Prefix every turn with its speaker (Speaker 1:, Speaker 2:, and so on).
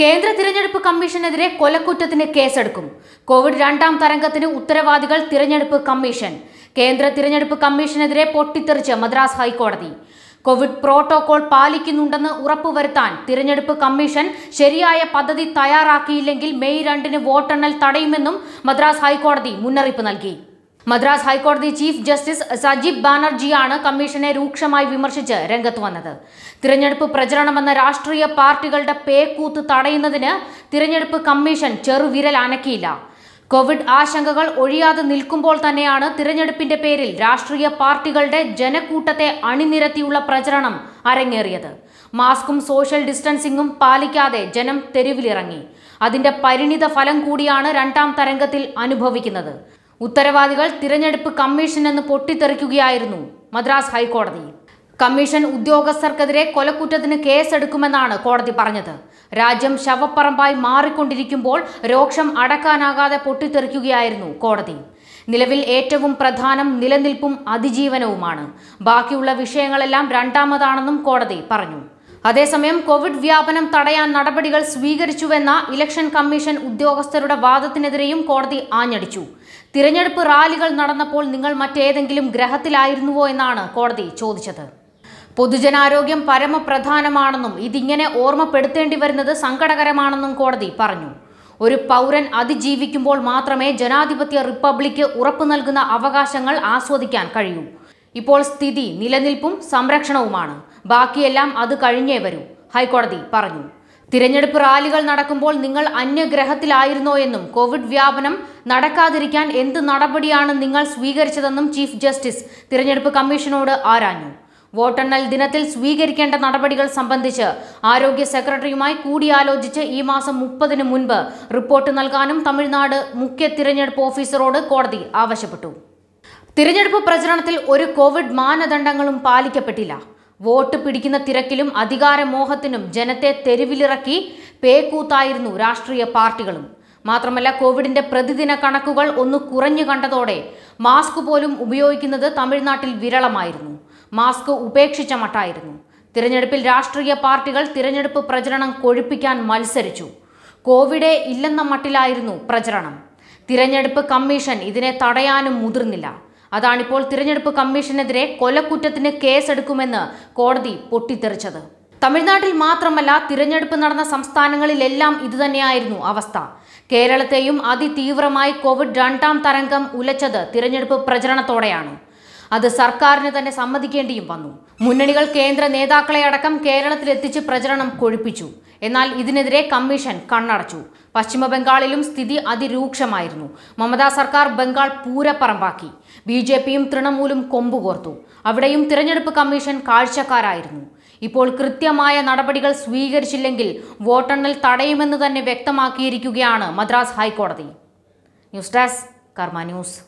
Speaker 1: കേന്ദ്ര തിരഞ്ഞെടുപ്പ് കമ്മീഷനെതിരെ കൊലക്കുറ്റത്തിന് കേസെടുക്കും. കോവിഡ് രണ്ടാം തരംഗത്തിന് ഉത്തരവാദികൾ തിരഞ്ഞെടുപ്പ് കമ്മീഷൻ. കേന്ദ്ര തിരഞ്ഞെടുപ്പ് കമ്മീഷനെതിരെ പൊട്ടിത്തെറിച്ച് മദ്രാസ് ഹൈക്കോടതി. കോവിഡ് പ്രോട്ടോകോൾ പാലിക്കുന്നുണ്ടെന്ന് ഉറപ്പുവരുത്താൻ തിരഞ്ഞെടുപ്പ് കമ്മീഷൻ ശരിയായ പദ്ധതി തയ്യാറാക്കിയില്ലെങ്കിൽ മെയ് രണ്ടിന് വോട്ടെണ്ണൽ തടയുമെന്നും മദ്രാസ് ഹൈക്കോടതി മുന്നറിയിപ്പ് നൽകി. മദ്രാസ് ഹൈക്കോടതി ചീഫ് ജസ്റ്റിസ് സജീബ് ബാനർജിയാണ് കമ്മീഷനെ രൂക്ഷമായി വിമർശിച്ച് രംഗത്ത് വന്നത്. തിരഞ്ഞെടുപ്പ് പ്രചരണമെന്ന രാഷ്ട്രീയ പാർട്ടികളുടെ പേക്കൂത്ത് തടയുന്നതിന് തിരഞ്ഞെടുപ്പ് കമ്മീഷൻ ചെറുവിരൽ അനക്കിയില്ല. കോവിഡ് ആശങ്കകൾ ഒഴിയാതെ നിൽക്കുമ്പോൾ തന്നെയാണ് തിരഞ്ഞെടുപ്പിന്റെ പേരിൽ രാഷ്ട്രീയ പാർട്ടികളുടെ ജനക്കൂട്ടത്തെ അണിനിരത്തിയുള്ള പ്രചരണം അരങ്ങേറിയത്. മാസ്കും സോഷ്യൽ ഡിസ്റ്റൻസിംഗും പാലിക്കാതെ ജനം തെരുവിലിറങ്ങി. അതിന്റെ പരിണിത ഫലം കൂടിയാണ് രണ്ടാം തരംഗത്തിൽ അനുഭവിക്കുന്നത്. ഉത്തരവാദികൾ തിരഞ്ഞെടുപ്പ് കമ്മീഷൻ എന്ന് പൊട്ടിത്തെറിക്കുകയായിരുന്നു മദ്രാസ് ഹൈക്കോടതി. കമ്മീഷൻ ഉദ്യോഗസ്ഥർക്കെതിരെ കൊലക്കുറ്റത്തിന് കേസെടുക്കുമെന്നാണ് കോടതി പറഞ്ഞത്. രാജ്യം ശവപ്പറമ്പായി മാറിക്കൊണ്ടിരിക്കുമ്പോൾ രോക്ഷം അടക്കാനാകാതെ പൊട്ടിത്തെറിക്കുകയായിരുന്നു കോടതി. നിലവിൽ ഏറ്റവും പ്രധാനം നിലനിൽപ്പും അതിജീവനവുമാണ്. ബാക്കിയുള്ള വിഷയങ്ങളെല്ലാം രണ്ടാമതാണെന്നും കോടതി പറഞ്ഞു. അതേസമയം കോവിഡ് വ്യാപനം തടയാൻ നടപടികൾ സ്വീകരിച്ചുവെന്ന ഇലക്ഷൻ കമ്മീഷൻ ഉദ്യോഗസ്ഥരുടെ വാദത്തിനെതിരെയും കോടതി ആഞ്ഞടിച്ചു. തിരഞ്ഞെടുപ്പ് റാലികൾ നടന്നപ്പോൾ നിങ്ങൾ മറ്റേതെങ്കിലും ഗ്രഹത്തിലായിരുന്നുവോ എന്നാണ് കോടതി ചോദിച്ചത്. പൊതുജനാരോഗ്യം പരമപ്രധാനമാണെന്നും ഇതിങ്ങനെ ഓർമ്മപ്പെടുത്തേണ്ടി വരുന്നത് സങ്കടകരമാണെന്നും കോടതി പറഞ്ഞു. ഒരു പൗരൻ അതിജീവിക്കുമ്പോൾ മാത്രമേ ജനാധിപത്യ റിപ്പബ്ലിക്ക് ഉറപ്പു നൽകുന്ന അവകാശങ്ങൾ ആസ്വദിക്കാൻ കഴിയൂ. ഇപ്പോൾ സ്ഥിതി നിലനിൽപ്പും സംരക്ഷണവുമാണ്. ബാക്കിയെല്ലാം അത് കഴിഞ്ഞേ വരൂ ഹൈക്കോടതി പറഞ്ഞു. തിരഞ്ഞെടുപ്പ് റാലികൾ നടക്കുമ്പോൾ നിങ്ങൾ അന്യഗ്രഹത്തിലായിരുന്നോ എന്നും കോവിഡ് വ്യാപനം നടക്കാതിരിക്കാൻ എന്ത് നടപടിയാണ് നിങ്ങൾ സ്വീകരിച്ചതെന്നും ചീഫ് ജസ്റ്റിസ് തിരഞ്ഞെടുപ്പ് കമ്മീഷനോട് ആരാഞ്ഞു. വോട്ടെണ്ണൽ ദിനത്തിൽ സ്വീകരിക്കേണ്ട നടപടികൾ സംബന്ധിച്ച് ആരോഗ്യ സെക്രട്ടറിയുമായി കൂടിയാലോചിച്ച് ഈ മാസം മുപ്പതിന് മുൻപ് റിപ്പോർട്ട് നൽകാനും തമിഴ്നാട് മുഖ്യ തിരഞ്ഞെടുപ്പ് ഓഫീസറോട് കോടതി ആവശ്യപ്പെട്ടു. തിരഞ്ഞെടുപ്പ് പ്രചരണത്തിൽ ഒരു കോവിഡ് മാനദണ്ഡങ്ങളും പാലിക്കപ്പെട്ടില്ല. വോട്ട് പിടിക്കുന്ന തിരക്കിലും അധികാരമോഹത്തിനും ജനത്തെ തെരുവിലിറക്കി പേക്കൂത്തായിരുന്നു രാഷ്ട്രീയ പാർട്ടികളും. മാത്രമല്ല കോവിഡിന്റെ പ്രതിദിന കണക്കുകൾ ഒന്ന് കുറഞ്ഞു കണ്ടതോടെ മാസ്ക് പോലും ഉപയോഗിക്കുന്നത് തമിഴ്നാട്ടിൽ വിരളമായിരുന്നു. മാസ്ക് ഉപേക്ഷിച്ച മട്ടായിരുന്നു. തിരഞ്ഞെടുപ്പിൽ രാഷ്ട്രീയ പാർട്ടികൾ തിരഞ്ഞെടുപ്പ് പ്രചരണം കൊഴുപ്പിക്കാൻ മത്സരിച്ചു. കോവിഡേ ഇല്ലെന്ന മട്ടിലായിരുന്നു പ്രചരണം. തിരഞ്ഞെടുപ്പ് കമ്മീഷൻ ഇതിനെ തടയാനും മുതിർന്നില്ല. അതാണിപ്പോൾ തിരഞ്ഞെടുപ്പ് കമ്മീഷനെതിരെ കൊലക്കുറ്റത്തിന് കേസെടുക്കുമെന്ന് കോടതി പൊട്ടിത്തെറിച്ചത്. തമിഴ്നാട്ടിൽ മാത്രമല്ല തിരഞ്ഞെടുപ്പ് നടന്ന സംസ്ഥാനങ്ങളിലെല്ലാം ഇതുതന്നെയായിരുന്നു അവസ്ഥ. കേരളത്തെയും അതിതീവ്രമായി കോവിഡ് രണ്ടാം തരംഗം ഉലച്ചത് തിരഞ്ഞെടുപ്പ് പ്രചരണത്തോടെയാണ്. അത് സർക്കാരിന് തന്നെ സമ്മതിക്കേണ്ടിയും വന്നു. മുന്നണികൾ കേന്ദ്ര നേതാക്കളെ അടക്കം കേരളത്തിലെത്തിച്ച് പ്രചരണം കൊഴുപ്പിച്ചു. എന്നാൽ ഇതിനെതിരെ കമ്മീഷൻ കണ്ണടച്ചു. പശ്ചിമബംഗാളിലും സ്ഥിതി അതിരൂക്ഷമായിരുന്നു. മമതാ സർക്കാർ ബംഗാൾ പൂരപ്പറമ്പാക്കി. ബി ജെ പിയും തൃണമൂലും കൊമ്പുകോർത്തു. അവിടെയും തിരഞ്ഞെടുപ്പ് കമ്മീഷൻ കാഴ്ചക്കാരായിരുന്നു. ഇപ്പോൾ കൃത്യമായ നടപടികൾ സ്വീകരിച്ചില്ലെങ്കിൽ വോട്ടെണ്ണൽ തടയുമെന്ന് തന്നെ വ്യക്തമാക്കിയിരിക്കുകയാണ് മദ്രാസ് ഹൈക്കോടതി. News desk Karma news.